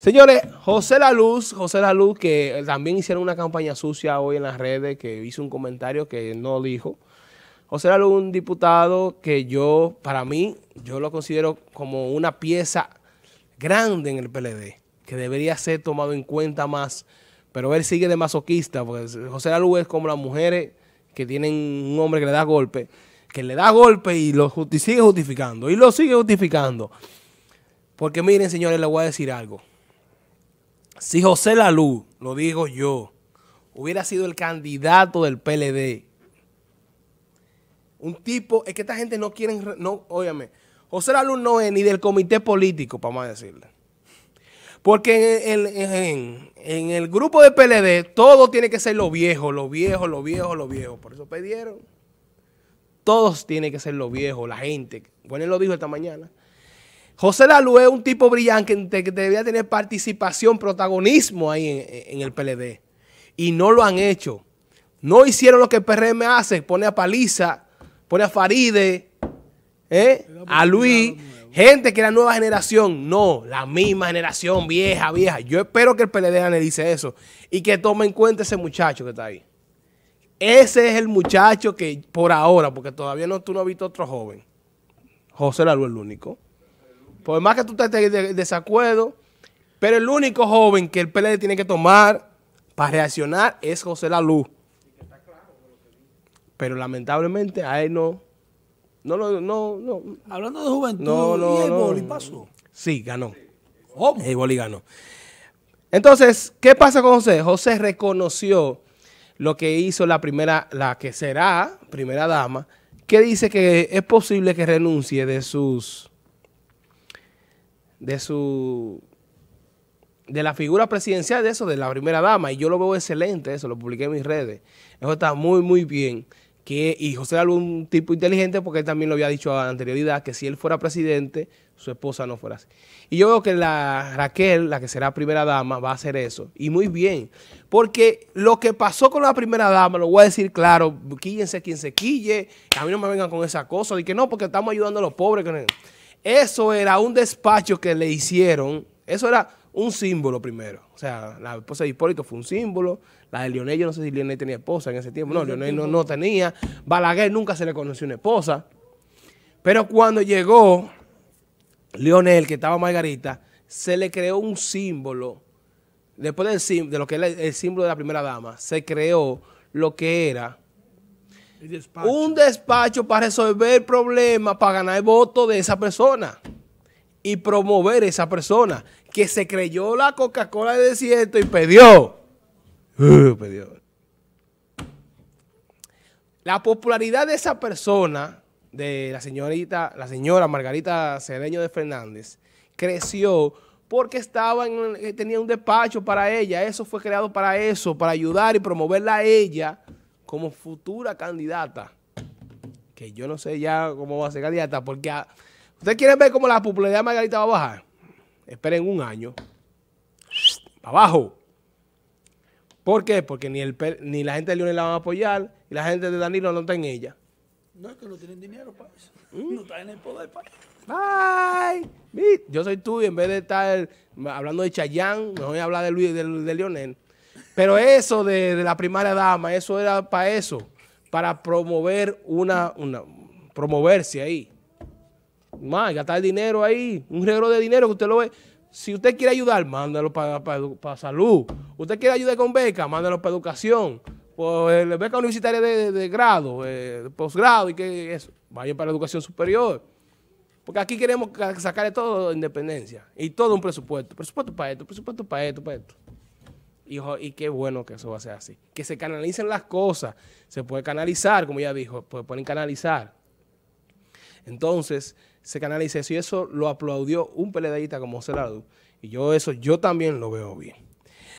Señores, José La Luz, José La Luz, que también hicieron una campaña sucia hoy en las redes, que hizo un comentario que no dijo. José La Luz, un diputado que yo, para mí, yo lo considero como una pieza grande en el PLD, que debería ser tomado en cuenta más, pero él sigue de masoquista, porque José La Luz es como las mujeres que tienen un hombre que le da golpe, que le da golpe y lo sigue justificando, y lo sigue justificando. Porque miren, señores, les voy a decir algo. Si José Lalú, lo digo yo, hubiera sido el candidato del PLD, un tipo, es que esta gente no quiere, no, óyame, José Lalú no es ni del comité político, para más decirle. Porque en, en, el grupo de PLD todo tiene que ser lo viejo, lo viejo, lo viejo, lo viejo. Por eso pidieron. Todos tienen que ser lo viejo, la gente. Bueno, él lo dijo esta mañana. José Lalu es un tipo brillante que, debería tener participación, protagonismo ahí en, el PLD. Y no lo han hecho. No hicieron lo que el PRM hace, pone a Paliza, pone a Faride, ¿eh? a Luis, gente que era nueva generación. No, la misma generación, vieja, vieja. Yo espero que el PLD analice eso y que tome en cuenta ese muchacho que está ahí. Ese es el muchacho que por ahora, porque todavía no, tú no has visto otro joven. José Lalu es el único. Por más que tú estés de desacuerdo, pero el único joven que el PLD tiene que tomar para reaccionar es José La Luz. Pero lamentablemente a él no. No, no, no. Hablando de juventud, no, ¿y el boli pasó? Sí, ganó. ¿Cómo? El boli ganó. Entonces, ¿qué pasa con José? José reconoció lo que hizo la primera, la que será primera dama, que dice que es posible que renuncie de sus de su de la figura presidencial de eso, de la primera dama, y yo lo veo excelente, eso lo publiqué en mis redes. Eso está muy, muy bien. Que, y José era un tipo inteligente porque él también lo había dicho a anterioridad, que si él fuera presidente, su esposa no fuera así. Y yo veo que la Raquel, la que será primera dama, va a hacer eso. Y muy bien. Porque lo que pasó con la primera dama, lo voy a decir claro, quíllense quien se quille, a mí no me vengan con esa cosa, de que no, porque estamos ayudando a los pobres. Que eso era un despacho que le hicieron, eso era un símbolo primero. O sea, la esposa de Hipólito fue un símbolo, la de Lionel, yo no sé si Lionel tenía esposa en ese tiempo, no, Lionel no, no tenía, Balaguer nunca se le conoció una esposa, pero cuando llegó Lionel, que estaba Margarita, se le creó un símbolo, después del, de lo que era el símbolo de la primera dama, se creó lo que era un despacho para resolver problemas, para ganar el voto de esa persona y promover esa persona que se creyó la Coca-Cola de desierto y pidió. Uh, la popularidad de esa persona, de la señorita, la señora Margarita Cedeño de Fernández, creció porque estaba en, tenía un despacho para ella. Eso fue creado para eso, para ayudar y promoverla a ella como futura candidata, que yo no sé ya cómo va a ser candidata, porque ¿ustedes quieren ver cómo la popularidad de Margarita va a bajar? Esperen un año. abajo. ¿Por qué? Porque ni, el, ni la gente de Leonel la van a apoyar y la gente de Danilo no está en ella. No, es que no tienen dinero para eso. ¿Mm? No están en el poder para eso. Bye. Yo soy tú y en vez de estar hablando de Chayán, me voy a hablar de, Luis, de, de Lionel. Pero eso de, la primaria dama, eso era para eso, para promover una, una promoverse ahí. Más, gastar dinero ahí, un regalo de dinero que usted lo ve. Si usted quiere ayudar, mándalo para, salud. Usted quiere ayudar con beca, mándalo para educación. Pues beca universitaria de, grado, eh, de posgrado y que eso. Vaya para la educación superior. Porque aquí queremos sacarle todo de independencia y todo un presupuesto. Presupuesto para esto, presupuesto para esto, para esto. Y, qué bueno que eso va a ser así. Que se canalicen las cosas. Se puede canalizar, como ya dijo, pues pueden canalizar. Entonces, se canaliza eso y eso lo aplaudió un peleadita como Celado. Y yo eso, yo también lo veo bien.